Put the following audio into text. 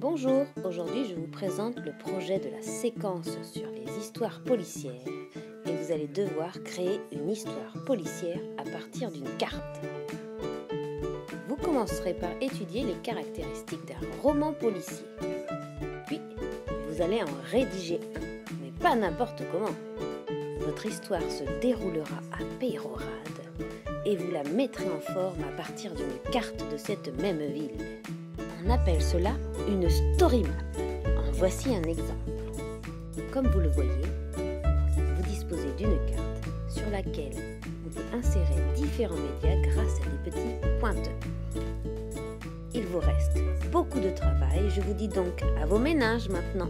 Bonjour, aujourd'hui je vous présente le projet de la séquence sur les histoires policières et vous allez devoir créer une histoire policière à partir d'une carte. Vous commencerez par étudier les caractéristiques d'un roman policier. Puis, vous allez en rédiger un, mais pas n'importe comment. Votre histoire se déroulera à Peyrorade et vous la mettrez en forme à partir d'une carte de cette même ville. On appelle cela une story map. En voici un exemple. Comme vous le voyez, vous disposez d'une carte sur laquelle on peut insérer différents médias grâce à des petits pointeurs. Il vous reste beaucoup de travail, je vous dis donc à vos ménages maintenant.